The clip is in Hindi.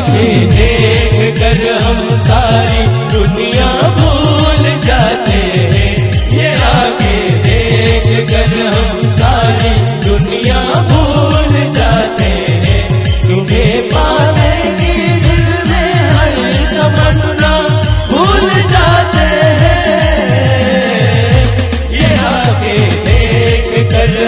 के देख कर हम सारी दुनिया भूल जाते हैं। ये आगे देख कर हम सारी दुनिया भूल जाते हैं। तुम्हें पाने की दिल में हर तमन्ना भूल जाते हैं। ये आगे देख कर